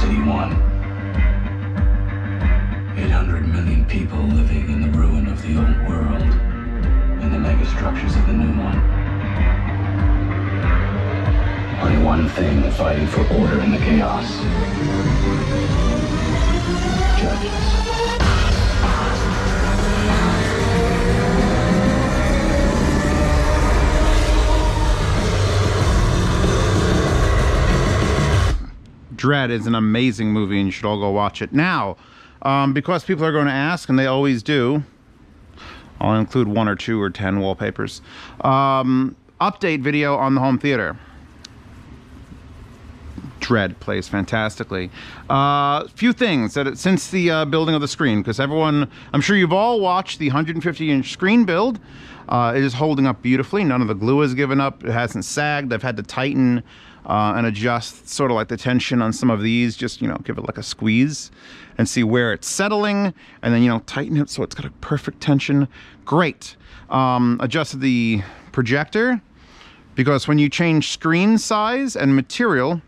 City 1. 800 million people living in the ruin of the old world and the megastructures of the new one. Only one thing fighting for order in the chaos. Judges. Dredd is an amazing movie and you should all go watch it. Now, um, because people are going to ask, and they always do, I'll include one or two or ten wallpapers. Um, update video on the home theater. Dredd plays fantastically. A uh, few things that it, since the uh, building of the screen, because everyone, I'm sure you've all watched the 150 inch screen build. Uh, it is holding up beautifully. None of the glue has given up. It hasn't sagged. I've had to tighten uh, and adjust sort of like the tension on some of these. Just, you know, give it like a squeeze and see where it's settling. And then, you know, tighten it so it's got a perfect tension. Great. Um, adjusted the projector because when you change screen size and material,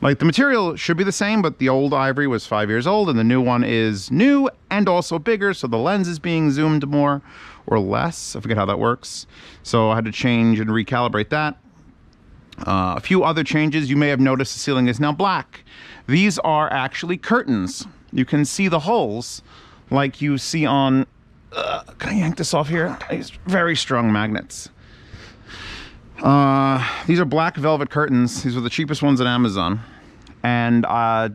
like the material should be the same, but the old ivory was five years old and the new one is new and also bigger. So the lens is being zoomed more or less. I forget how that works. So I had to change and recalibrate that. Uh, a few other changes. You may have noticed the ceiling is now black. These are actually curtains. You can see the holes like you see on, uh, can I yank this off here? These very strong magnets. Uh, these are black velvet curtains. These are the cheapest ones at Amazon. And uh,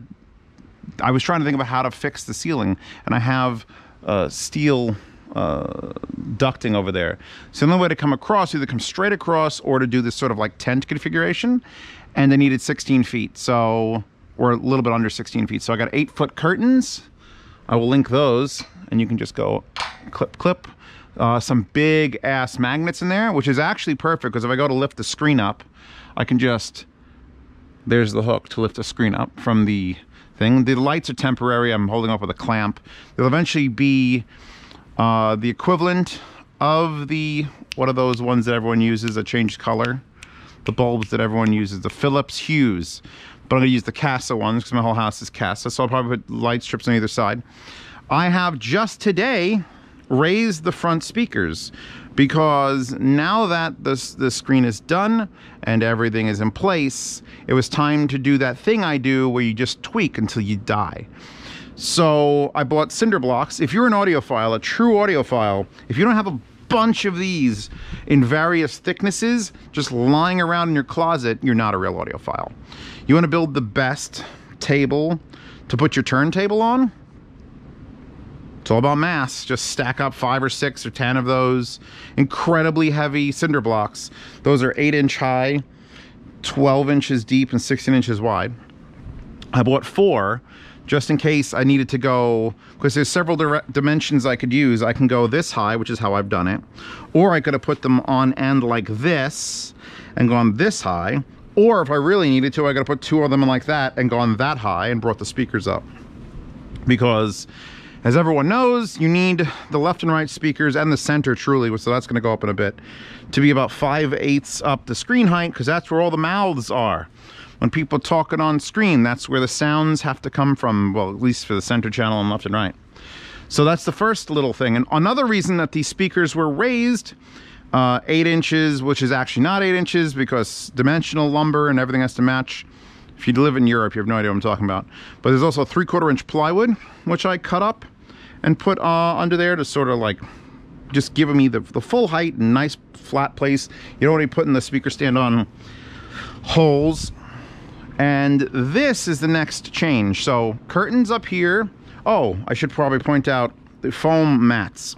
I was trying to think about how to fix the ceiling. And I have uh, steel uh, ducting over there. So the only way to come across, either come straight across or to do this sort of like tent configuration. And they needed 16 feet. So, or a little bit under 16 feet. So I got eight foot curtains. I will link those and you can just go clip, clip uh, some big ass magnets in there, which is actually perfect because if I go to lift the screen up, I can just, there's the hook to lift the screen up from the thing. The lights are temporary. I'm holding up with a clamp. They'll eventually be uh, the equivalent of the, one of those ones that everyone uses that change color? The bulbs that everyone uses, the Philips Hues. But I'm gonna use the Kasa ones because my whole house is Kasa. So I'll probably put light strips on either side. I have just today raised the front speakers because now that this the screen is done and everything is in place, it was time to do that thing I do where you just tweak until you die. So I bought cinder blocks. If you're an audiophile, a true audiophile, if you don't have a bunch of these in various thicknesses just lying around in your closet, you're not a real audiophile. You want to build the best table to put your turntable on? It's all about mass. Just stack up five or six or 10 of those incredibly heavy cinder blocks. Those are eight inch high, 12 inches deep and 16 inches wide. I bought four just in case I needed to go, because there's several dimensions I could use. I can go this high, which is how I've done it, or I could have put them on end like this and gone this high, or if I really needed to, I got to put two of them in like that and gone that high and brought the speakers up. Because as everyone knows, you need the left and right speakers and the center truly, so that's gonna go up in a bit, to be about 5 eighths up the screen height, because that's where all the mouths are. When people talk it on screen, that's where the sounds have to come from, well, at least for the center channel and left and right. So that's the first little thing. And another reason that these speakers were raised uh, eight inches, which is actually not eight inches because dimensional lumber and everything has to match. If you live in Europe, you have no idea what I'm talking about. But there's also three quarter inch plywood, which I cut up and put uh, under there to sort of like just giving me the, the full height and nice flat place. You don't want to be putting the speaker stand on holes. And this is the next change. So curtains up here. Oh, I should probably point out the foam mats.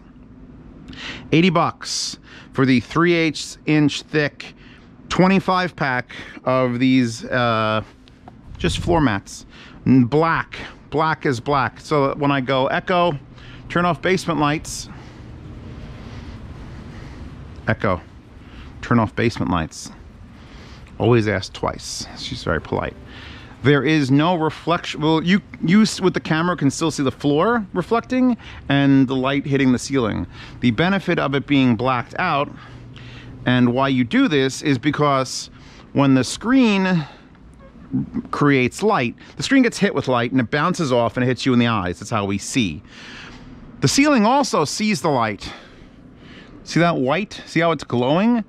80 bucks for the 3 8 inch thick 25 pack of these uh, just floor mats. Black, black is black. So when I go echo, Turn off basement lights. Echo. Turn off basement lights. Always ask twice. She's very polite. There is no reflection. Well, you, you with the camera can still see the floor reflecting and the light hitting the ceiling. The benefit of it being blacked out and why you do this is because when the screen creates light. The screen gets hit with light and it bounces off and it hits you in the eyes. That's how we see. The ceiling also sees the light. See that white? See how it's glowing?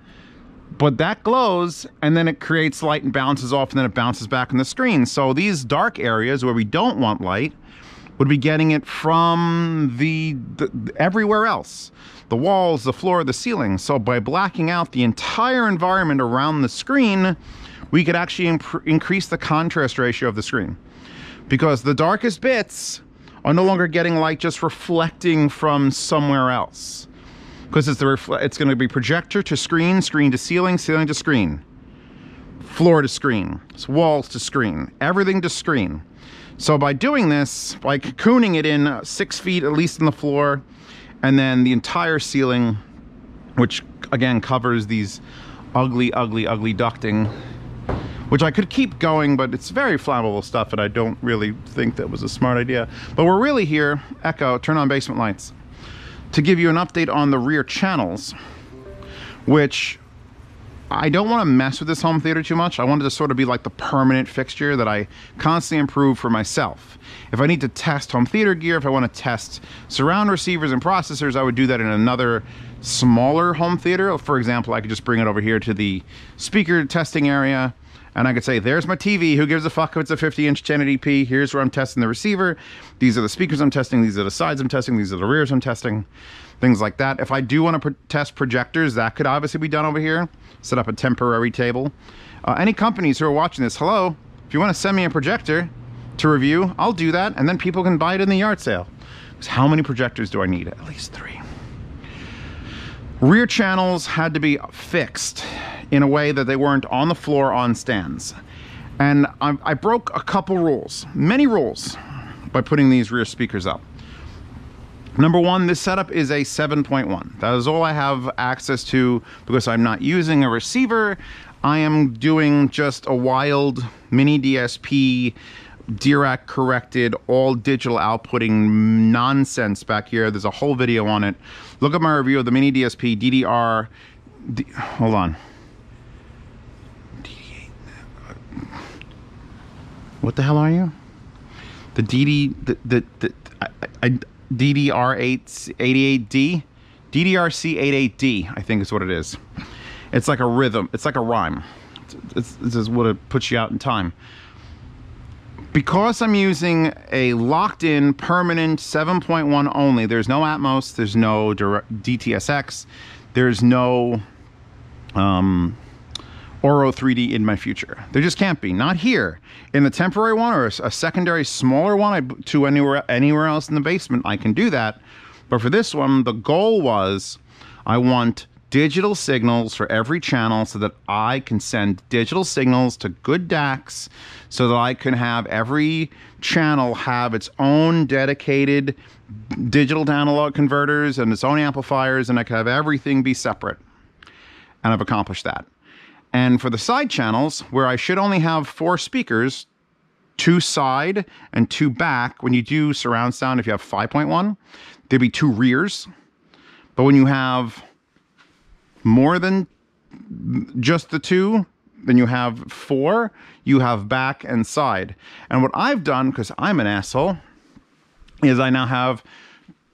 But that glows and then it creates light and bounces off and then it bounces back on the screen. So these dark areas where we don't want light would be getting it from the, the everywhere else the walls, the floor, the ceiling. So by blacking out the entire environment around the screen, we could actually increase the contrast ratio of the screen. Because the darkest bits are no longer getting light just reflecting from somewhere else. Because it's, the it's going to be projector to screen, screen to ceiling, ceiling to screen. Floor to screen, walls to screen, everything to screen. So by doing this, by cocooning it in uh, six feet at least in the floor, and then the entire ceiling, which again covers these ugly, ugly, ugly ducting, which I could keep going, but it's very flammable stuff, and I don't really think that was a smart idea. But we're really here, Echo, turn on basement lights, to give you an update on the rear channels, which I don't want to mess with this home theater too much. I wanted to sort of be like the permanent fixture that I constantly improve for myself. If I need to test home theater gear, if I want to test surround receivers and processors, I would do that in another smaller home theater. For example, I could just bring it over here to the speaker testing area and I could say, there's my TV. Who gives a fuck if it's a 50 inch 1080p? Here's where I'm testing the receiver. These are the speakers I'm testing. These are the sides I'm testing. These are the rears I'm testing. Things like that. If I do want to pro test projectors, that could obviously be done over here. Set up a temporary table. Uh, any companies who are watching this, hello. If you want to send me a projector, to review, I'll do that, and then people can buy it in the yard sale. Because how many projectors do I need? At least three. Rear channels had to be fixed in a way that they weren't on the floor on stands. And I, I broke a couple rules, many rules, by putting these rear speakers up. Number one, this setup is a 7.1. That is all I have access to because I'm not using a receiver. I am doing just a wild mini DSP Dirac corrected all digital outputting nonsense back here. There's a whole video on it. Look at my review of the Mini DSP DDR. D, hold on. What the hell are you? The DD the the, the I, I, DDR8 88D DDRC 88D I think is what it is. It's like a rhythm. It's like a rhyme. This is what it puts you out in time because I'm using a locked-in permanent 7.1 only, there's no Atmos, there's no DTSX, there's no um, Auro 3D in my future. There just can't be. Not here. In the temporary one or a, secondary smaller one to anywhere anywhere else in the basement, I can do that. But for this one, the goal was I want digital signals for every channel so that I can send digital signals to good DACs so that I can have every channel have its own dedicated digital to analog converters and its own amplifiers and I can have everything be separate. And I've accomplished that. And for the side channels, where I should only have four speakers, two side and two back, when you do surround sound, if you have 5.1, there'd be two rears. But when you have more than just the two, then you have four, you have back and side. And what I've done, because I'm an asshole, is I now have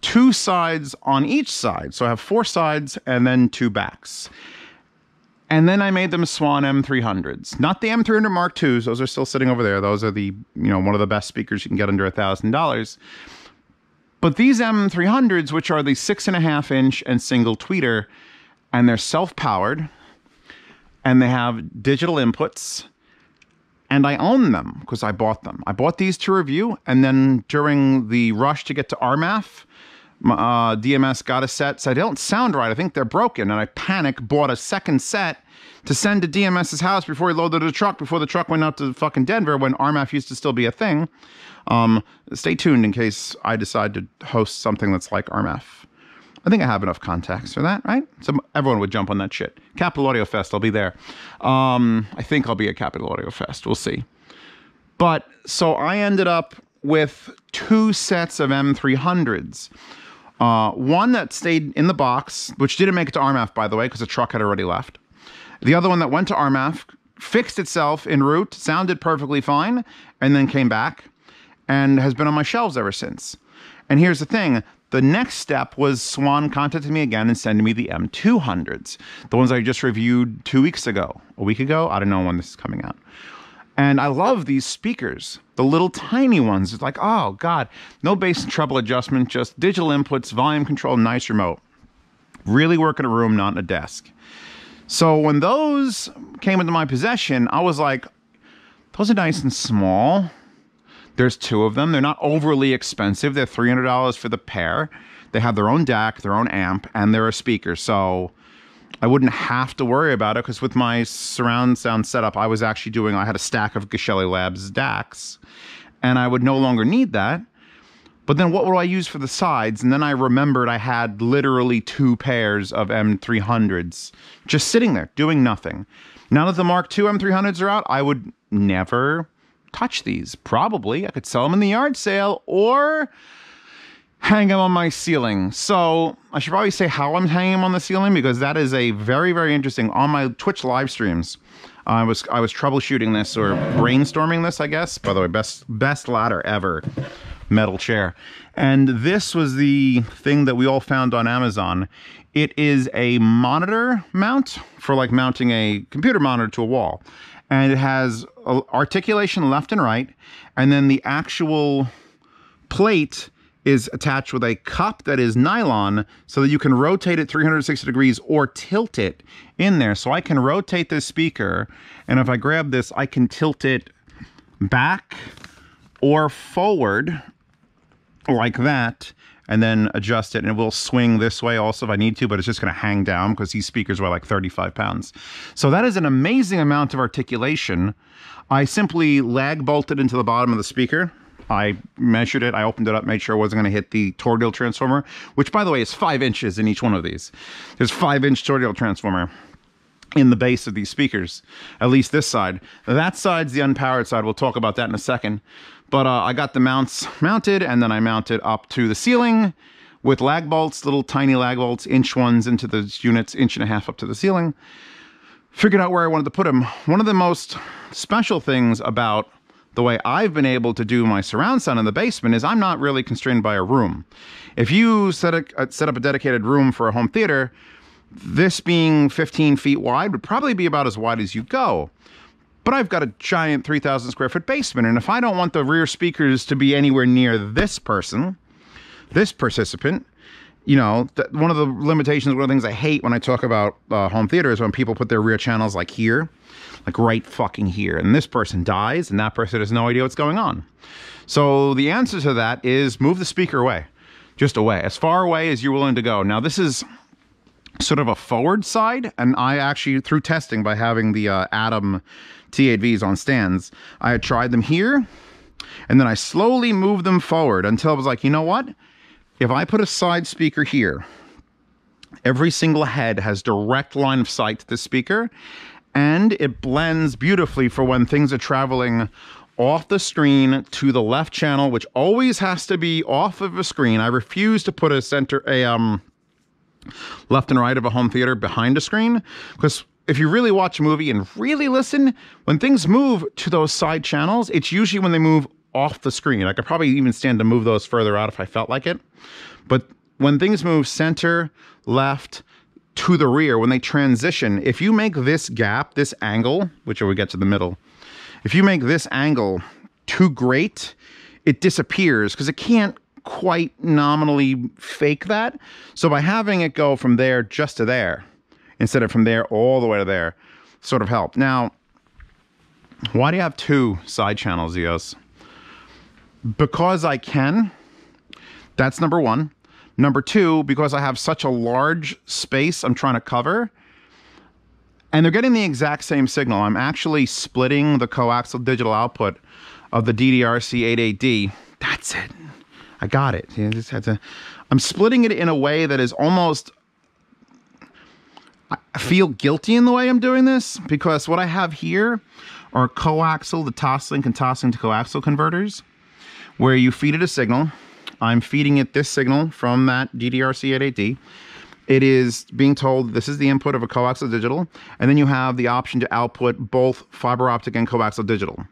two sides on each side. So I have four sides and then two backs. And then I made them Swan M300s, not the M300 Mark IIs. Those are still sitting over there. Those are the, you know, one of the best speakers you can get under a thousand dollars. But these M300s, which are the six and a half inch and single tweeter, and they're self-powered and they have digital inputs and I own them because I bought them. I bought these to review and then during the rush to get to RMAF, uh, DMS got a set, said, they don't sound right. I think they're broken. And I panic, bought a second set to send to DMS's house before he loaded the truck, before the truck went out to fucking Denver when RMAF used to still be a thing. Um, stay tuned in case I decide to host something that's like RMAF. I think I have enough contacts for that, right? So everyone would jump on that shit. Capital Audio Fest, I'll be there. Um, I think I'll be at Capital Audio Fest. We'll see. But so I ended up with two sets of M300s. Uh, one that stayed in the box, which didn't make it to RMAF, by the way, because the truck had already left. The other one that went to RMAF fixed itself en route, sounded perfectly fine, and then came back and has been on my shelves ever since. And here's the thing the next step was Swan contacted me again and sending me the M200s, the ones I just reviewed two weeks ago, a week ago. I don't know when this is coming out. And I love these speakers, the little tiny ones. It's like, oh God, no bass and treble adjustment, just digital inputs, volume control, nice remote. Really work in a room, not in a desk. So when those came into my possession, I was like, those are nice and small. There's two of them. They're not overly expensive. They're $300 for the pair. They have their own DAC, their own amp, and they're a speaker. So I wouldn't have to worry about it because with my surround sound setup, I was actually doing, I had a stack of Geshelli Labs DACs and I would no longer need that. But then what would I use for the sides? And then I remembered I had literally two pairs of M300s just sitting there doing nothing. Now that the Mark II M300s are out, I would never touch these. Probably I could sell them in the yard sale or hang them on my ceiling. So I should probably say how I'm hanging them on the ceiling because that is a very, very interesting on my Twitch live streams. I was I was troubleshooting this or brainstorming this, I guess. By the way, best best ladder ever, metal chair. And this was the thing that we all found on Amazon. It is a monitor mount for like mounting a computer monitor to a wall. And it has articulation left and right. And then the actual plate is attached with a cup that is nylon so that you can rotate it 360 degrees or tilt it in there. So I can rotate this speaker and if I grab this, I can tilt it back or forward like that and then adjust it and it will swing this way also if I need to, but it's just gonna hang down because these speakers weigh like 35 pounds. So that is an amazing amount of articulation. I simply lag bolted into the bottom of the speaker I measured it, I opened it up, made sure it wasn't going to hit the toroidal transformer, which by the way is five inches in each one of these. There's five inch toroidal transformer in the base of these speakers, at least this side. That side's the unpowered side. We'll talk about that in a second. But uh, I got the mounts mounted and then I mounted up to the ceiling with lag bolts, little tiny lag bolts, inch ones into the units, inch and a half up to the ceiling. Figured out where I wanted to put them. One of the most special things about the way I've been able to do my surround sound in the basement is I'm not really constrained by a room. If you set, a, uh, set up a dedicated room for a home theater, this being 15 feet wide would probably be about as wide as you go. But I've got a giant 3,000 square foot basement, and if I don't want the rear speakers to be anywhere near this person, this participant, you know, one of the limitations, one of the things I hate when I talk about uh, home theater is when people put their rear channels like here like right fucking here. And this person dies, and that person has no idea what's going on. So the answer to that is move the speaker away, just away, as far away as you're willing to go. Now, this is sort of a forward side, and I actually, through testing by having the uh, Adam T8Vs on stands, I had tried them here, and then I slowly moved them forward until I was like, you know what? If I put a side speaker here, every single head has direct line of sight to the speaker, and it blends beautifully for when things are traveling off the screen to the left channel, which always has to be off of a screen. I refuse to put a center, a um, left and right of a home theater behind a screen because if you really watch a movie and really listen, when things move to those side channels, it's usually when they move off the screen. I could probably even stand to move those further out if I felt like it. But when things move center, left, to the rear, when they transition, if you make this gap, this angle, which we get to the middle, if you make this angle too great, it disappears because it can't quite nominally fake that. So by having it go from there just to there, instead of from there all the way to there, sort of help. Now, why do you have two side channels, EOS? Because I can. That's number one. Number two, because I have such a large space I'm trying to cover, and they're getting the exact same signal. I'm actually splitting the coaxial digital output of the DDRC88D. That's it. I got it. You just had to. I'm splitting it in a way that is almost. I feel guilty in the way I'm doing this because what I have here are coaxial to toslink and toslink to coaxial converters, where you feed it a signal I'm feeding it this signal from that DDRC88D. it is being told this is the input of a coaxial digital, and then you have the option to output both fiber optic and coaxial digital.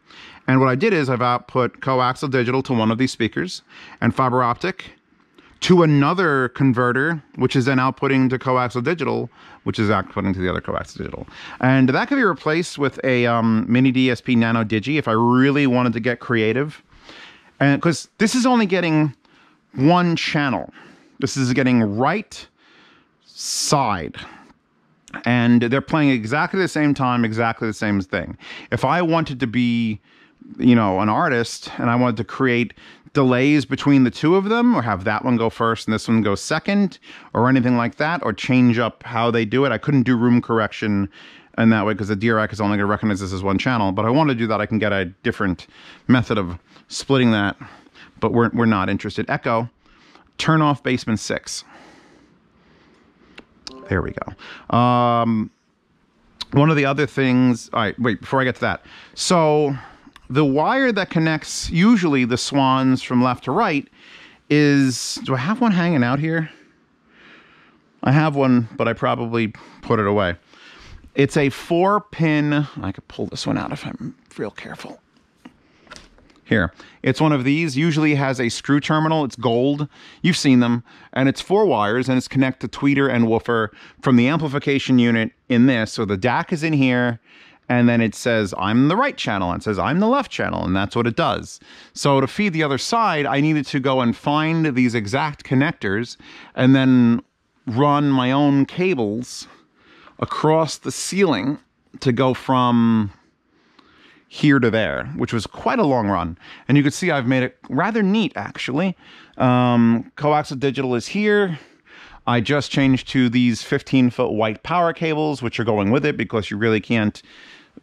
And what I did is I've output coaxial digital to one of these speakers and fiber optic to another converter, which is then outputting to coaxial digital, which is outputting to the other coaxial digital. And that could be replaced with a um, mini DSP Nano Digi if I really wanted to get creative. And because this is only getting one channel, this is getting right side and they're playing exactly the same time, exactly the same thing. If I wanted to be, you know, an artist and I wanted to create delays between the two of them or have that one go first and this one go second or anything like that or change up how they do it, I couldn't do room correction in that way because the Dirac is only going to recognize this as one channel. But I want to do that, I can get a different method of splitting that, but we're, we're not interested. Echo, turn off basement six. There we go. Um, one of the other things, all right, wait, before I get to that. So the wire that connects usually the swans from left to right is, do I have one hanging out here? I have one, but I probably put it away. It's a four pin, I could pull this one out if I'm real careful. Here, it's one of these, usually has a screw terminal, it's gold, you've seen them, and it's four wires and it's connected to tweeter and woofer from the amplification unit in this. So the DAC is in here, and then it says I'm the right channel and it says I'm the left channel and that's what it does. So to feed the other side, I needed to go and find these exact connectors and then run my own cables across the ceiling to go from here to there, which was quite a long run. And you can see I've made it rather neat actually. Um, coaxial digital is here. I just changed to these 15 foot white power cables, which are going with it because you really can't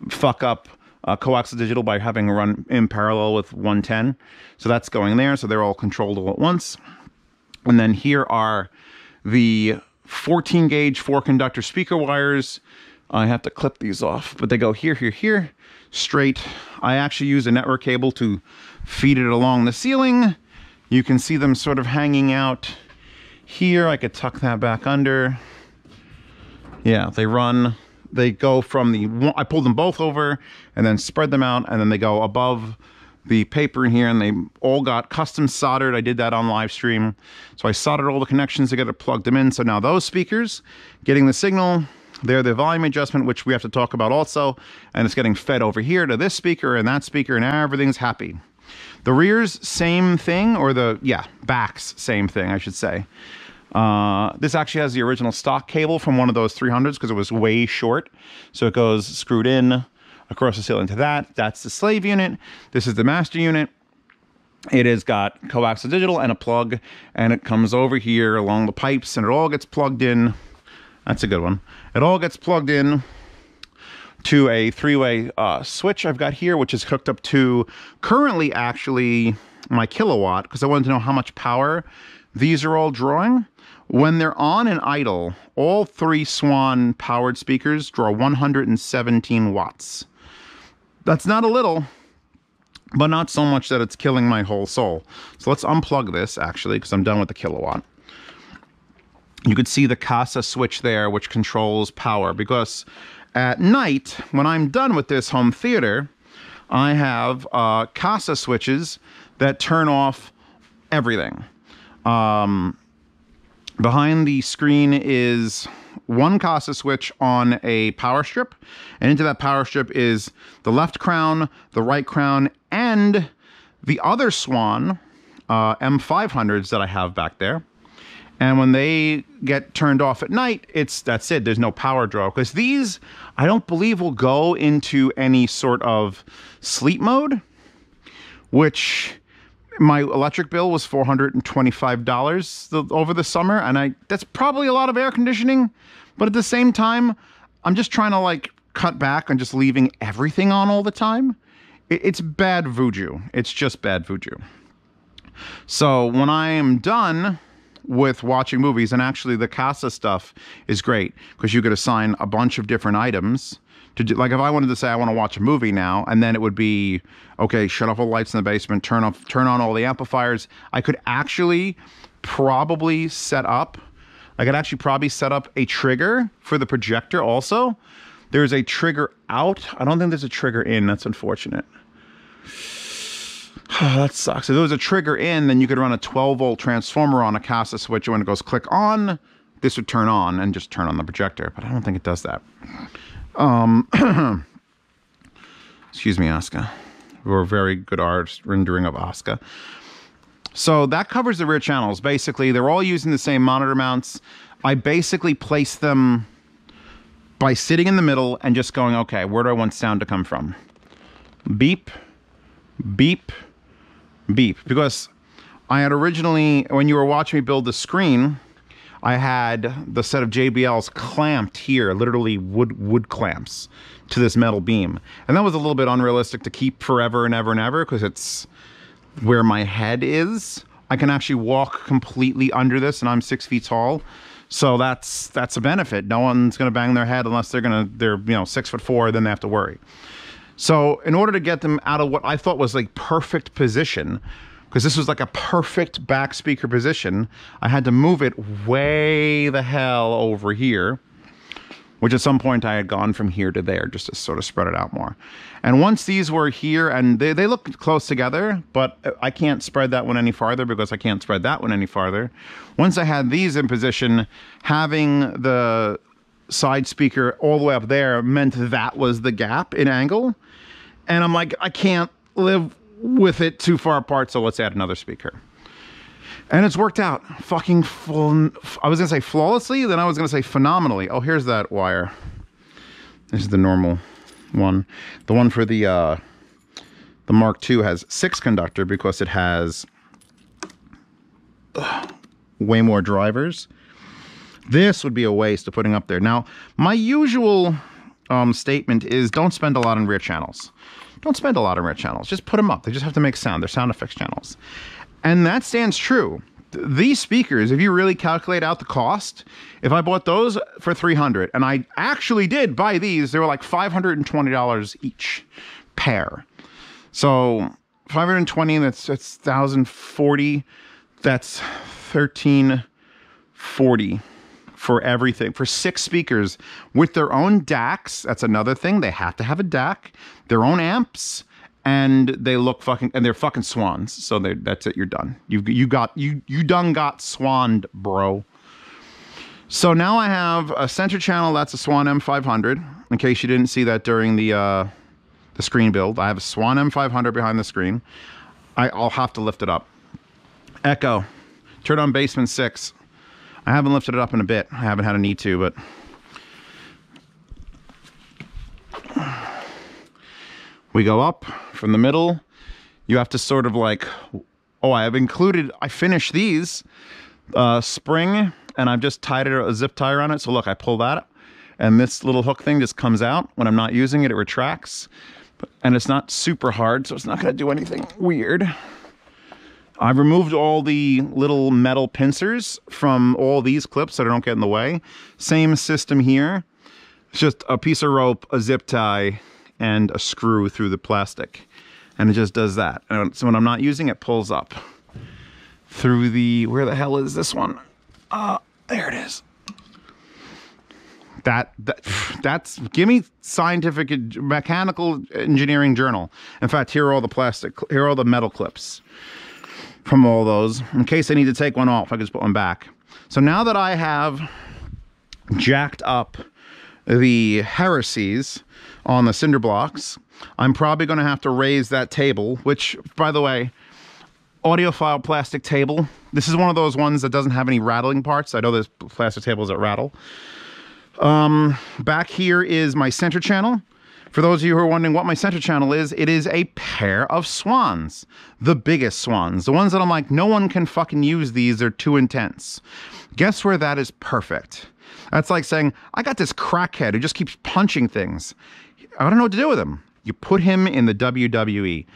fuck up uh, coaxial digital by having a run in parallel with 110. So that's going there. So they're all controlled all at once. And then here are the 14 gauge four conductor speaker wires. I have to clip these off, but they go here, here, here, straight. I actually use a network cable to feed it along the ceiling. You can see them sort of hanging out here. I could tuck that back under. Yeah, they run, they go from the, I pulled them both over and then spread them out and then they go above the paper in here and they all got custom soldered. I did that on live stream. So I soldered all the connections together, plugged them in. So now those speakers getting the signal, they're the volume adjustment, which we have to talk about also. And it's getting fed over here to this speaker and that speaker and everything's happy. The rears, same thing, or the, yeah, backs, same thing, I should say. Uh, this actually has the original stock cable from one of those 300s because it was way short. So it goes screwed in across the ceiling to that. That's the slave unit. This is the master unit. It has got coaxial digital and a plug, and it comes over here along the pipes, and it all gets plugged in. That's a good one. It all gets plugged in to a three-way uh, switch I've got here, which is hooked up to currently actually my kilowatt, because I wanted to know how much power these are all drawing. When they're on and idle, all three Swan powered speakers draw 117 watts. That's not a little, but not so much that it's killing my whole soul. So let's unplug this actually, because I'm done with the kilowatt. You could see the Kasa switch there, which controls power, because at night, when I'm done with this home theater, I have uh, Kasa switches that turn off everything. Um, behind the screen is one Kasa switch on a power strip, and into that power strip is the left crown, the right crown, and the other Swan uh, M500s that I have back there. And when they get turned off at night, it's that's it. There's no power draw because these I don't believe will go into any sort of sleep mode, which my electric bill was $425 over the summer and I that's probably a lot of air conditioning, but at the same time, I'm just trying to like cut back on just leaving everything on all the time. It, it's bad voodoo. It's just bad voodoo. So when I am done with watching movies and actually the Kasa stuff is great because you could assign a bunch of different items to do like if I wanted to say I want to watch a movie now and then it would be okay shut off all the lights in the basement turn off turn on all the amplifiers I could actually probably set up I could actually probably set up a trigger for the projector also. There's a trigger out. I don't think there's a trigger in. That's unfortunate. Oh, that sucks. If there was a trigger in, then you could run a 12 volt transformer on a Kasa switch. When it goes click on, this would turn on and just turn on the projector. But I don't think it does that. Um, excuse me, Asuka. We're very good art rendering of Asuka. So that covers the rear channels. Basically, they're all using the same monitor mounts. I basically place them by sitting in the middle and just going, okay, where do I want sound to come from? Beep, beep, beep. Because I had originally, when you were watching me build the screen, I had the set of JBLs clamped here, literally wood wood clamps to this metal beam. And that was a little bit unrealistic to keep forever and ever and ever because it's where my head is. I can actually walk completely under this and I'm six feet tall. So that's that's a benefit. No one's gonna bang their head unless they're gonna they're you know six foot four, then they have to worry. So in order to get them out of what I thought was like perfect position, because this was like a perfect back speaker position, I had to move it way the hell over here which at some point I had gone from here to there just to sort of spread it out more. And once these were here, and they, they look close together, but uh, I can't spread that one any farther because I can't spread that one any farther. Once I had these in position, having the side speaker all the way up there meant that was the gap in angle. And I'm like, I can't live with it too far apart, so let's add another speaker. And it's worked out fucking full. I was gonna say flawlessly, then I was gonna say phenomenally. Oh, here's that wire. This is the normal one. The one for the uh, the Mark II has six conductor because it has ugh, way more drivers. This would be a waste of putting up there. Now, my usual um, statement is don't spend a lot on rear channels. Don't spend a lot on rear channels. Just put them up. They just have to make sound. They're sound effects channels. And that stands true. These speakers, if you really calculate out the cost, if I bought those for 300 and I actually did buy these, they were like $520 each pair. So 520, that's, that's 1040, that's 1340 for everything for six speakers with their own DACs. That's another thing. They have to have a DAC, their own amps, and they look fucking and they're fucking swans. So they that's it. You're done. You you got you you done got swanned, bro. So now I have a center channel that's a Swan M500. In case you didn't see that during the uh, the screen build, I have a Swan M500 behind the screen. I, I'll have to lift it up. Echo, turn on basement six. I haven't lifted it up in a bit. I haven't had a need to, but we go up from the middle. You have to sort of like, oh, I have included, I finished these uh, spring and I've just tied it a zip tie on it. So look, I pull that and this little hook thing just comes out. When I'm not using it, it retracts. And it's not super hard, so it's not gonna do anything weird. I've removed all the little metal pincers from all these clips so they don't get in the way. Same system here. It's just a piece of rope, a zip tie, and a screw through the plastic. And it just does that. And so when I'm not using it, pulls up through the, where the hell is this one? Uh, there it is. That, that that's give me scientific mechanical engineering journal. In fact, here are all the plastic, here are all the metal clips from all those. In case I need to take one off, I can just put one back. So now that I have jacked up the heresies on the cinder blocks. I'm probably going to have to raise that table, which, by the way, audiophile plastic table. This is one of those ones that doesn't have any rattling parts. I know there's plastic tables that rattle. Um, back here is my center channel. For those of you who are wondering what my center channel is, it is a pair of swans. The biggest swans. The ones that I'm like, no one can fucking use these. They're too intense. Guess where that is perfect? That's like saying, I got this crackhead who just keeps punching things. I don't know what to do with him. You put him in the WWE.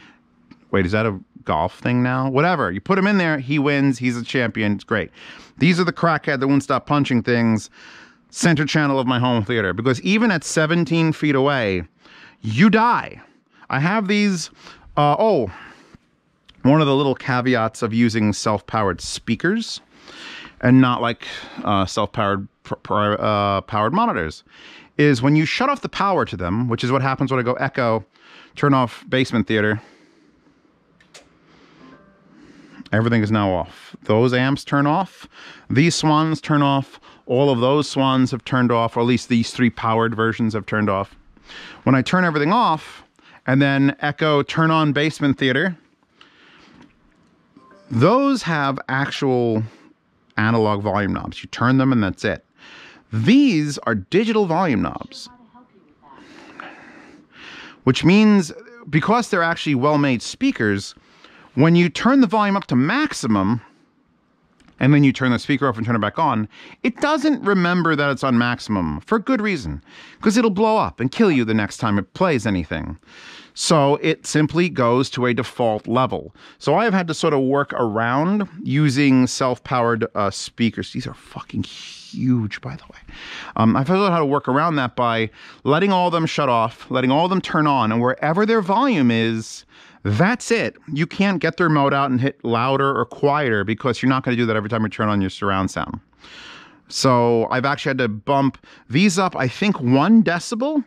Wait, is that a golf thing now? Whatever. You put him in there, he wins, he's a champion, it's great. These are the crackhead that won't stop punching things. Center channel of my home theater. Because even at 17 feet away, you die. I have these, uh, oh, one of the little caveats of using self-powered speakers and not like uh, self-powered uh, powered monitors, is when you shut off the power to them, which is what happens when I go Echo, turn off basement theater. Everything is now off. Those amps turn off. These swans turn off. All of those swans have turned off, or at least these three powered versions have turned off. When I turn everything off and then Echo turn on basement theater, those have actual analog volume knobs. You turn them and that's it. These are digital volume knobs, which means because they're actually well-made speakers, when you turn the volume up to maximum, and then you turn the speaker off and turn it back on, it doesn't remember that it's on maximum for good reason, because it'll blow up and kill you the next time it plays anything. So it simply goes to a default level. So I have had to sort of work around using self-powered uh, speakers. These are fucking huge, by the way. Um, I've learned how to work around that by letting all of them shut off, letting all of them turn on, and wherever their volume is, that's it. You can't get the remote out and hit louder or quieter because you're not going to do that every time you turn on your surround sound. So I've actually had to bump these up, I think, one decibel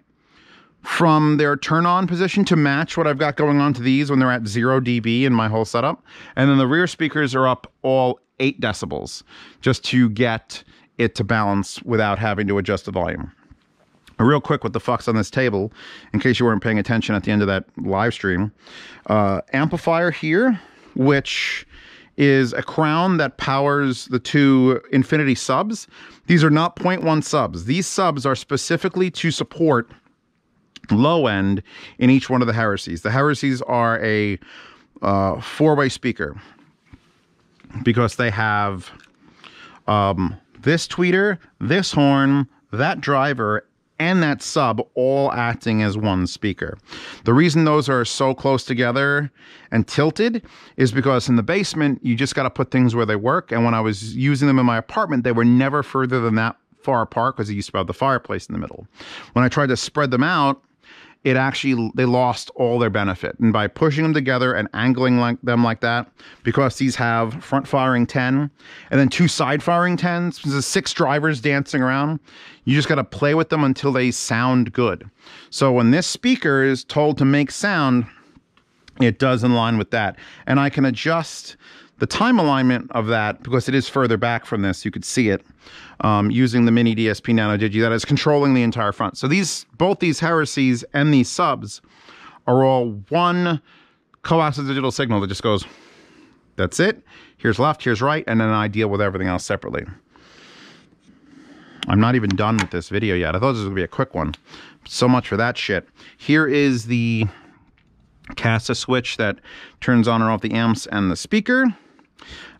from their turn on position to match what I've got going on to these when they're at 0 dB in my whole setup. And then the rear speakers are up all 8 decibels just to get it to balance without having to adjust the volume. Real quick, what the fuck's on this table, in case you weren't paying attention at the end of that live stream. Uh, amplifier here, which is a crown that powers the two Infinity subs. These are not 0.1 subs. These subs are specifically to support low end in each one of the heresies. The heresies are a uh, four-way speaker because they have um, this tweeter, this horn, that driver, and that sub all acting as one speaker. The reason those are so close together and tilted is because in the basement, you just got to put things where they work. And when I was using them in my apartment, they were never further than that far apart because I used to have the fireplace in the middle. When I tried to spread them out, it actually they lost all their benefit. And by pushing them together and angling like them like that because these have front firing 10 and then two side firing 10s there's six drivers dancing around you just got to play with them until they sound good. So when this speaker is told to make sound it does in line with that. And i can adjust the time alignment of that because it is further back from this you could see it um, using the mini DSP Nano Digi that is controlling the entire front. So these, both these heresies and these subs are all one coaxial digital signal that just goes, that's it. Here's left, here's right, and then I deal with everything else separately. I'm not even done with this video yet. I thought this was gonna be a quick one. So much for that shit. Here is the Kasa switch that turns on and off the amps and the speaker.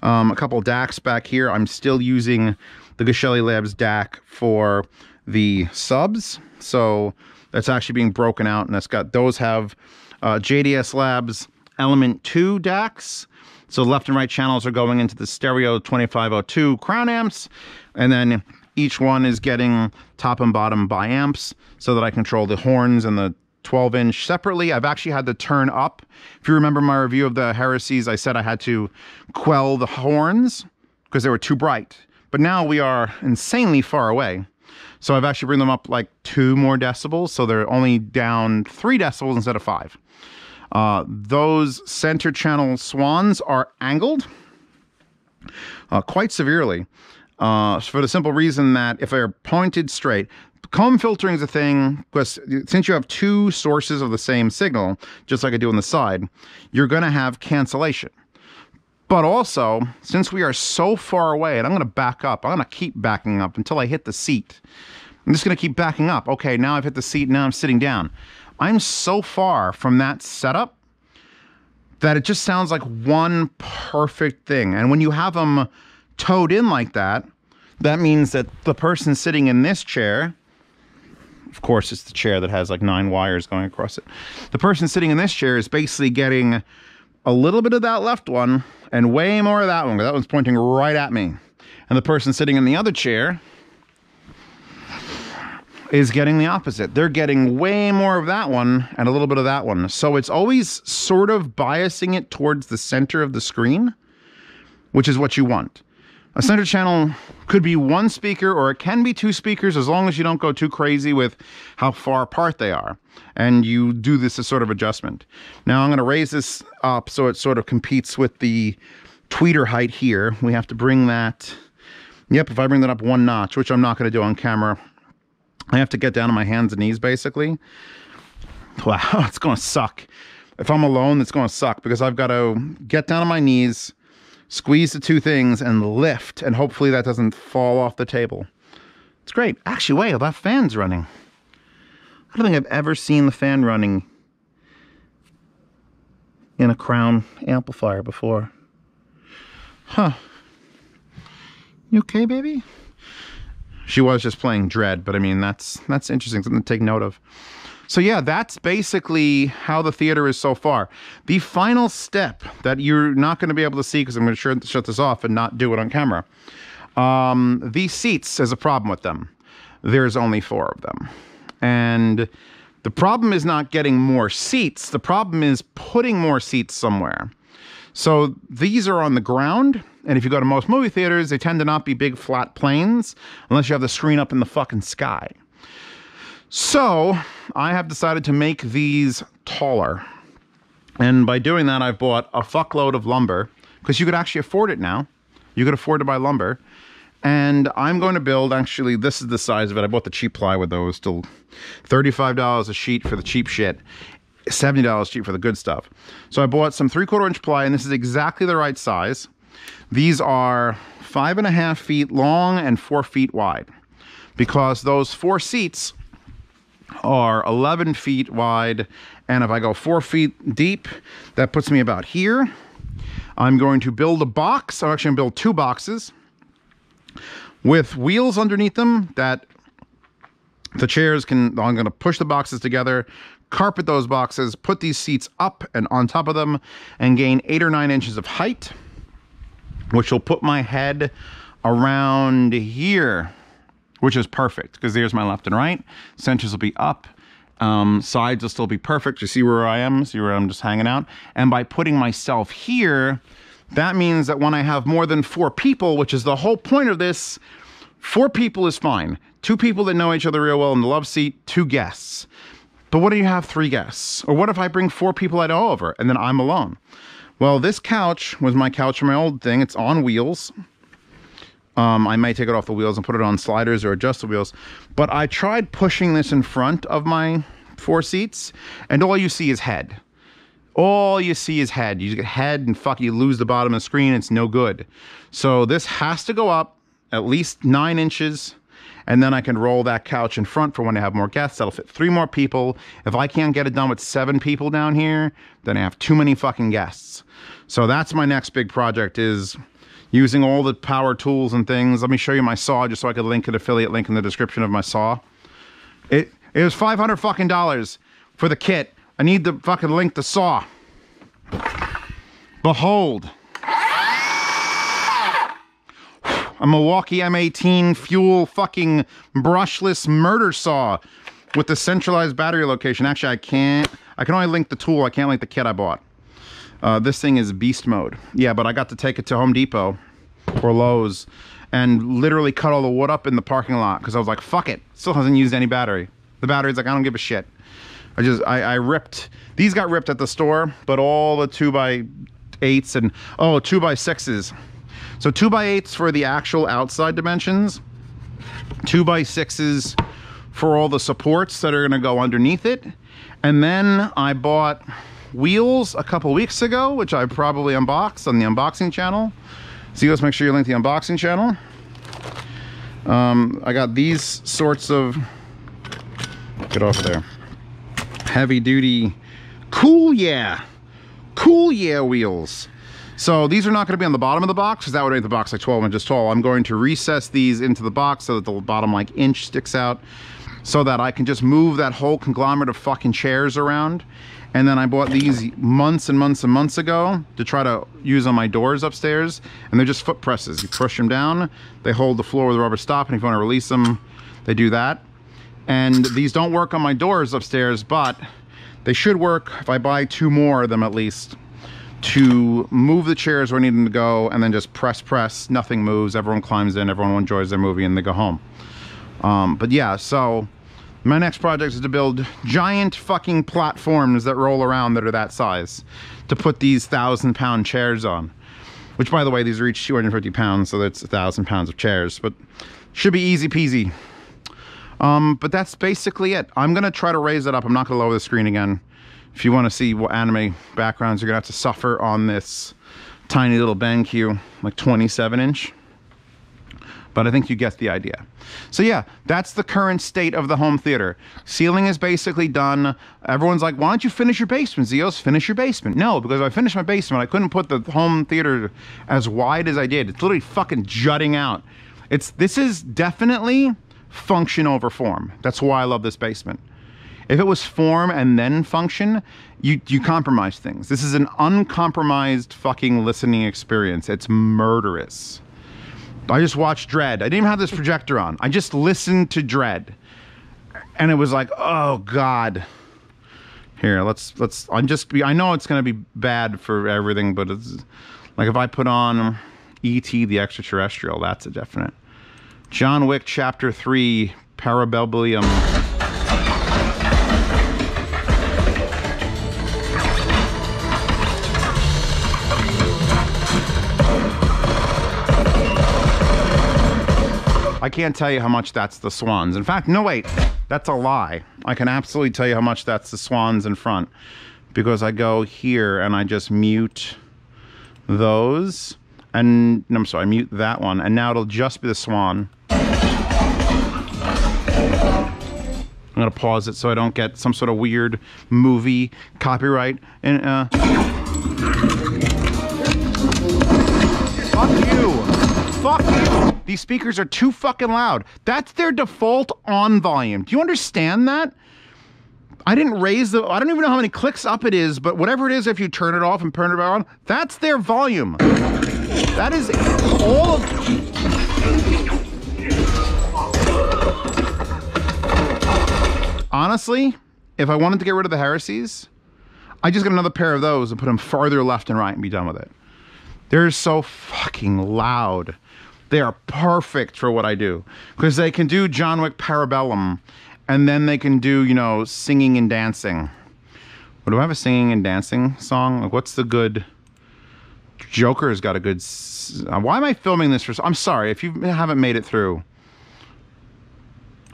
Um, a couple DACs back here. I'm still using the Geshelli Labs DAC for the subs. So that's actually being broken out and that's got, those have uh, JDS Labs Element 2 DACs. So left and right channels are going into the stereo 2502 crown amps. And then each one is getting top and bottom biamps so that I control the horns and the 12 inch separately. I've actually had to turn up. If you remember my review of the heresies, I said I had to quell the horns because they were too bright. But now we are insanely far away. So I've actually bring them up like two more decibels. So they're only down three decibels instead of five. Uh, those center channel swans are angled uh, quite severely. Uh, for the simple reason that if they're pointed straight, comb filtering is a thing because since you have two sources of the same signal, just like I do on the side, you're going to have cancellation. But also, since we are so far away, and I'm going to back up, I'm going to keep backing up until I hit the seat. I'm just going to keep backing up. Okay, now I've hit the seat, now I'm sitting down. I'm so far from that setup that it just sounds like one perfect thing. And when you have them towed in like that, that means that the person sitting in this chair, of course, it's the chair that has like nine wires going across it. The person sitting in this chair is basically getting a little bit of that left one and way more of that one. Because that one's pointing right at me. And the person sitting in the other chair is getting the opposite. They're getting way more of that one and a little bit of that one. So it's always sort of biasing it towards the center of the screen, which is what you want. A center channel could be one speaker or it can be two speakers as long as you don't go too crazy with how far apart they are. And you do this as sort of adjustment. Now I'm going to raise this up so it sort of competes with the tweeter height here. We have to bring that, yep, if I bring that up one notch, which I'm not going to do on camera, I have to get down on my hands and knees basically. Wow, it's going to suck. If I'm alone, it's going to suck because I've got to get down on my knees, squeeze the two things and lift and hopefully that doesn't fall off the table. It's great. Actually, wait, that fan's running. I don't think I've ever seen the fan running in a crown amplifier before. Huh. You okay, baby? She was just playing Dredd, but I mean, that's that's interesting, something to take note of. So yeah, that's basically how the theater is so far. The final step that you're not going to be able to see because I'm going to shut this off and not do it on camera. Um, these seats, is a problem with them. There's only four of them. And the problem is not getting more seats. The problem is putting more seats somewhere. So these are on the ground. And if you go to most movie theaters, they tend to not be big flat planes unless you have the screen up in the fucking sky. So I have decided to make these taller. And by doing that, I've bought a fuckload of lumber because you could actually afford it now. You could afford to buy lumber. And I'm going to build, actually, this is the size of it. I bought the cheap plywood though. It was still $35 a sheet for the cheap shit. $70 cheap for the good stuff. So I bought some three quarter inch ply and this is exactly the right size. These are five and a half feet long and four feet wide because those four seats are 11 feet wide. And if I go four feet deep, that puts me about here. I'm going to build a box. I'm actually to build two boxes with wheels underneath them that the chairs can, I'm going to push the boxes together, carpet those boxes, put these seats up and on top of them, and gain eight or nine inches of height, which will put my head around here which is perfect because there's my left and right. Centers will be up. Um, sides will still be perfect. You see where I am? See where I'm just hanging out? And by putting myself here, that means that when I have more than four people, which is the whole point of this, four people is fine. Two people that know each other real well in the love seat, two guests. But what do you have three guests? Or what if I bring four people I know over and then I'm alone? Well, this couch was my couch from my old thing. It's on wheels. Um, I may take it off the wheels and put it on sliders or adjust the wheels. But I tried pushing this in front of my four seats, and all you see is head. All you see is head. You get head and fuck, you lose the bottom of the screen. It's no good. So this has to go up at least nine inches and then I can roll that couch in front for when I have more guests. That'll fit three more people. If I can't get it done with seven people down here, then I have too many fucking guests. So that's my next big project is using all the power tools and things. Let me show you my saw just so I could link an affiliate link in the description of my saw. It, it was 500 fucking dollars for the kit. I need the fucking link to saw. Behold. A Milwaukee M18 fuel fucking brushless murder saw with the centralized battery location. Actually, I can't, I can only link the tool. I can't link the kit I bought. Uh, this thing is beast mode. Yeah, but I got to take it to Home Depot or Lowe's and literally cut all the wood up in the parking lot because I was like, fuck it. Still hasn't used any battery. The battery's like, I don't give a shit. I just, I, I ripped, these got ripped at the store, but all the two by eights and, oh, two by sixes. So two by eights for the actual outside dimensions, two by sixes for all the supports that are gonna go underneath it. And then I bought wheels a couple weeks ago, which I probably unboxed on the unboxing channel. So let's make sure you link the unboxing channel. Um, I got these sorts of, get off of there, heavy duty, cool yeah, cool yeah wheels. So these are not going to be on the bottom of the box because that would make the box like 12 inches tall. I'm going to recess these into the box so that the bottom like inch sticks out so that I can just move that whole conglomerate of fucking chairs around and then I bought these months and months and months ago to try to use on my doors upstairs. And they're just foot presses. You push them down, they hold the floor with a rubber stop, and if you want to release them, they do that. And these don't work on my doors upstairs, but they should work if I buy two more of them at least. to move the chairs where I need them to go, and then just press, press. Nothing moves. Everyone climbs in. Everyone enjoys their movie, and they go home. Um, but yeah, so my next project is to build giant fucking platforms that roll around that are that size to put these thousand pound chairs on. Which, by the way, these are each 250 pounds, so that's a thousand pounds of chairs. But should be easy peasy. Um, but that's basically it. I'm gonna try to raise it up. I'm not gonna lower the screen again. If you want to see what anime backgrounds, you're gonna have to suffer on this tiny little BenQ, like 27 inch. But I think you get the idea. So yeah, that's the current state of the home theater. Ceiling is basically done. Everyone's like, why don't you finish your basement, Zeos? Finish your basement. No, because I finished my basement, I couldn't put the home theater as wide as I did. It's literally fucking jutting out. It's this is definitely function over form. That's why I love this basement. If it was form and then function, you you compromise things. This is an uncompromised fucking listening experience. It's murderous. I just watched Dredd. I didn't even have this projector on. I just listened to Dredd. And it was like, oh God. Here, let's let's I'm just I know it's gonna be bad for everything, but it's like if I put on E.T. the extraterrestrial, that's a definite. John Wick chapter three, Parabellum. Can't tell you how much that's the swans. In fact, no, wait, that's a lie. I can absolutely tell you how much that's the swans in front because I go here and I just mute those. And no, I'm sorry, I mute that one. And now it'll just be the swan. I'm to pause it so I don't get some sort of weird movie copyright. And, uh, fuck you. Fuck you. These speakers are too fucking loud. That's their default on volume. Do you understand that? I didn't raise the, I don't even know how many clicks up it is, but whatever it is, if you turn it off and turn it on, that's their volume. That is all of, honestly, if I wanted to get rid of the heresies, I just get another pair of those and put them farther left and right and be done with it. They're so fucking loud. They are perfect for what I do because they can do John Wick Parabellum and then they can do, you know, singing and dancing. What do I have a singing and dancing song? Like, what's the good? Joker's got a good. uh, Why am I filming this for? I'm sorry if you haven't made it through.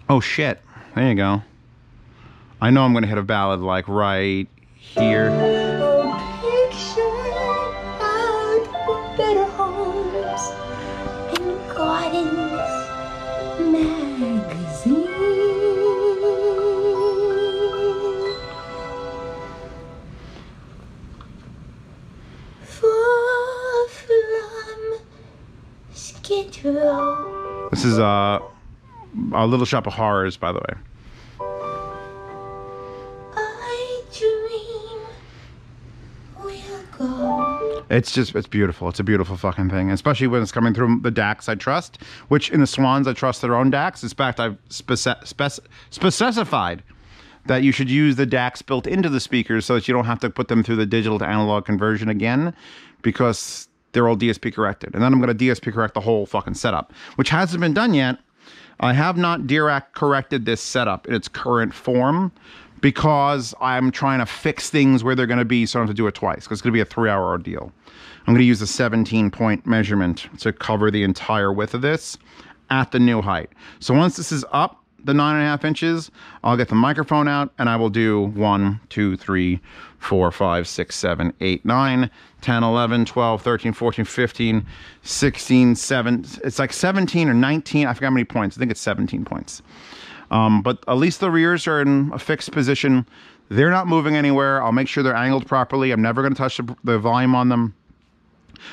Oh shit! There you go. I know I'm gonna hit a ballad like right here. This is uh, a Little Shop of Horrors, by the way. I dream we'll go. It's just it's beautiful. It's a beautiful fucking thing, especially when it's coming through the DACs I trust. Which in the Swans I trust their own DACs. In fact, I've spec- spec- specified that you should use the DACs built into the speakers so that you don't have to put them through the digital to analog conversion again, because they're all DSP corrected. And then I'm going to DSP correct the whole fucking setup, which hasn't been done yet. I have not Dirac corrected this setup in its current form because I'm trying to fix things where they're going to be so I don't have to do it twice because it's going to be a three hour ordeal. I'm going to use a 17 point measurement to cover the entire width of this at the new height. So once this is up the nine and a half inches, I'll get the microphone out and I will do one, two, three, four, five, six, seven, eight, nine, 10, 11, 12, 13, 14, 15, 16, 7. It's like 17 or 19. I forgot how many points. I think it's 17 points. Um, but at least the rears are in a fixed position. They're not moving anywhere. I'll make sure they're angled properly. I'm never going to touch the, the volume on them.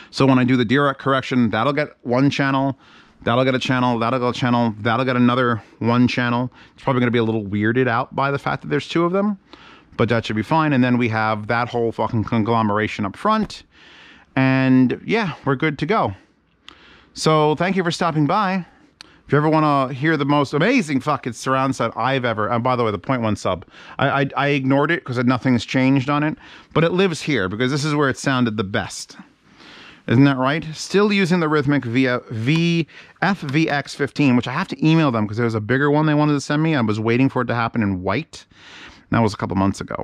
So when I do the Dirac correction, that'll get one channel, that'll get a channel, that'll get a channel, that'll get another one channel. It's probably to be a little weirded out by the fact that there's two of them, but that should be fine. And then we have that whole fucking conglomeration up front. And yeah, we're good to go. So thank you for stopping by. If If you ever want to hear the most amazing fucking surround sound I've ever, and by the way, the point one sub, I I, I ignored it because nothing's changed on it, but it lives here because this is where it sounded the best. Isn't that right? Still using the Rythmik via V FVX15, which I have to email them because there was a bigger one they wanted to send me. I was waiting for it to happen in white. That was a couple months ago.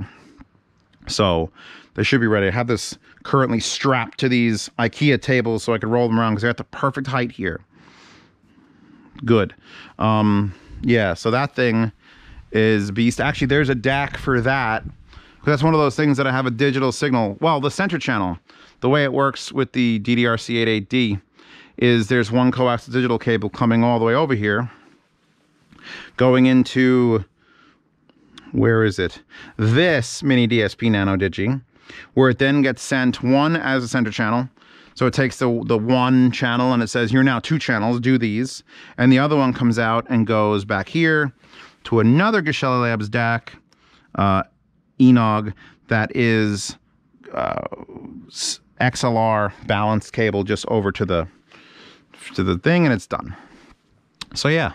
So they should be ready. I have this currently strapped to these IKEA tables so I could roll them around because they're at the perfect height here. Good. Um, yeah, so that thing is beast. Actually, there's a DAC for that. That's one of those things that I have a digital signal. Well, the center channel, the way it works with the DDRC-88D is there's one coaxial digital cable coming all the way over here, going into where is it? This mini DSP Nano Digi, where it then gets sent one as a center channel. So it takes the, the one channel and it says, you're now two channels, do these. And the other one comes out and goes back here to another Geshelli Labs DAC, uh, Enog, that is uh, XLR balanced cable just over to the to the thing and it's done. So yeah,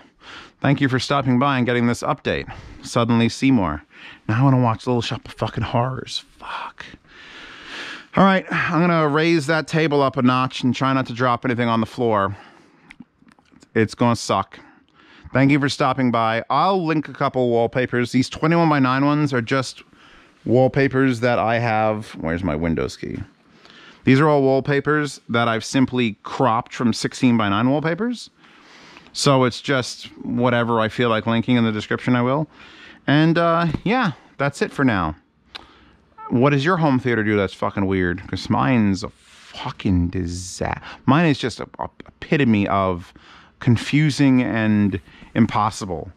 thank you for stopping by and getting this update. Suddenly Seymour. Now I want to watch Little Shop of Fucking Horrors. Fuck. All right, I'm gonna raise that table up a notch and try not to drop anything on the floor. It's gonna suck. Thank you for stopping by. I'll link a couple wallpapers. These 21 by 9 ones are just wallpapers that I have. Where's my Windows key? These are all wallpapers that I've simply cropped from 16 by 9 wallpapers. So it's just whatever I feel like linking in the description, I will. And uh, yeah, that's it for now. What does your home theater do that's fucking weird? Because mine's a fucking disaster. Mine is just a, a epitome of confusing and impossible.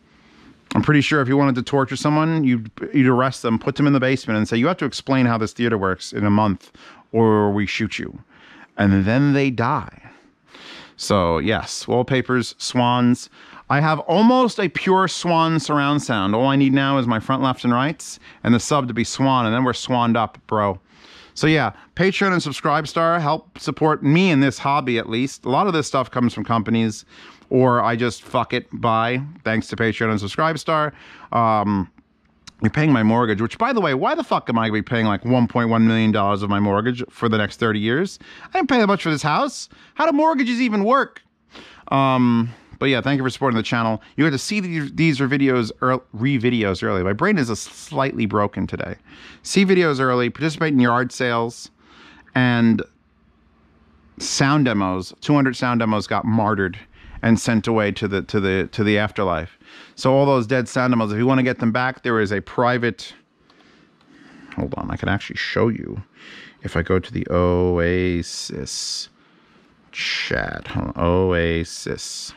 I'm pretty sure if you wanted to torture someone, you'd, you'd arrest them, put them in the basement, and say, You have to explain how this theater works in a month, or we shoot you. And then they die. So, yes, wallpapers, swans. I have almost a pure swan surround sound. All I need now is my front, left, and rights, and the sub to be swan, and then we're swanned up, bro. So yeah, Patreon and Subscribestar help support me in this hobby at least. A lot of this stuff comes from companies, or I just fuck it buy thanks to Patreon and Subscribestar. Um, you're paying my mortgage, which by the way, why the fuck am I gonna be paying like $1.1 million of my mortgage for the next 30 years? I didn't pay that much for this house. How do mortgages even work? Um, but yeah, thank you for supporting the channel. You get to see these, videos, re-videos early. My brain is a slightly broken today. See videos early, participate in yard sales, and sound demos. 200 sound demos got martyred and sent away to the to the to the afterlife. So all those dead sound demos, if you want to get them back, there is a private. Hold on, I can actually show you if I go to the Oasis chat. Oasis.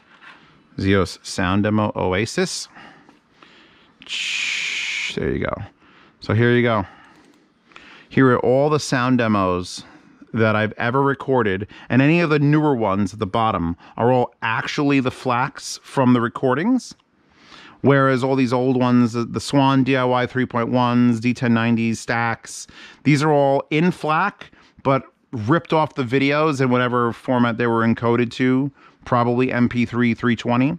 Zeos sound demo Oasis. There you go. So here you go. Here are all the sound demos that I've ever recorded, and any of the newer ones at the bottom are all actually the FLACs from the recordings. Whereas all these old ones, the Swan DIY 3.1s, D1090s, stacks, these are all in FLAC, but ripped off the videos in whatever format they were encoded to, probably MP3 320,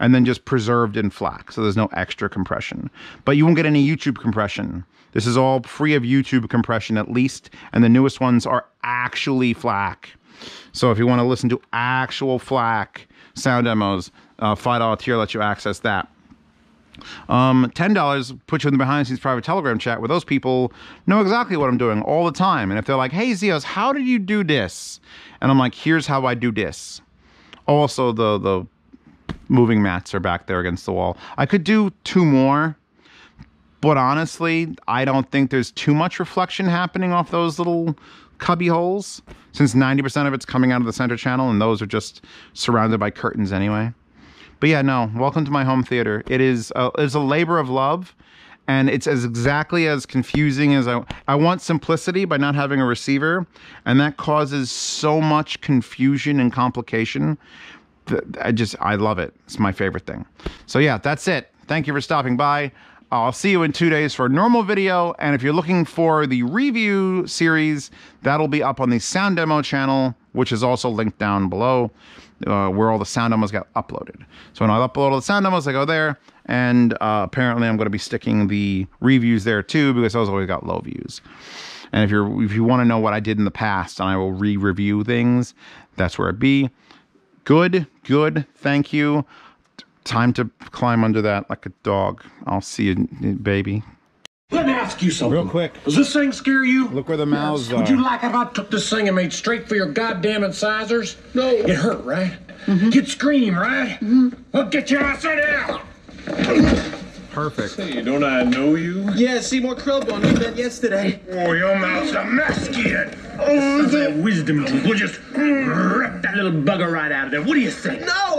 and then just preserved in FLAC. So there's no extra compression. But you won't get any YouTube compression. This is all free of YouTube compression at least, and the newest ones are actually FLAC. So if you want to listen to actual FLAC sound demos, uh, $5 tier lets you access that. Um, $10 puts you in the behind the scenes private telegram chat where those people know exactly what I'm doing all the time. And if they're like, hey, Zeos, how did you do this? And I'm like, here's how I do this. Also, the, the moving mats are back there against the wall. I could do two more, but honestly, I don't think there's too much reflection happening off those little cubby holes since 90% of it's coming out of the center channel and those are just surrounded by curtains anyway. But yeah, no, welcome to my home theater. It is a, it's a labor of love and it's as exactly as confusing as I I want simplicity by not having a receiver and that causes so much confusion and complication. I just I love it. It's my favorite thing. So yeah, that's it. Thank you for stopping by. I'll see you in two days for a normal video. And if you're looking for the review series, that'll be up on the sound demo channel, which is also linked down below, uh, where all the sound demos get uploaded. So when I upload all the sound demos, I go there. And uh, apparently, I'm going to be sticking the reviews there too, because those always got low views. And if you're if you want to know what I did in the past, and I will re-review things, that's where it be. Good, good. Thank you. Time to climb under that like a dog. I'll see you, baby. Let me ask you something. Real quick. Does this thing scare you? Look where the mouths are. Would you like if I took this thing and made straight for your goddamn incisors? No. It hurt, right? Mm-hmm. You'd scream, right? Mm-hmm. Well, get your ass in here! Perfect. Hey, don't I know you? Yeah, Seymour Krelborn. We met yesterday. Oh, your mouth's a mess, kid. Oh, that wisdom teeth. We'll just rip that little bugger right out of there. What do you say? No,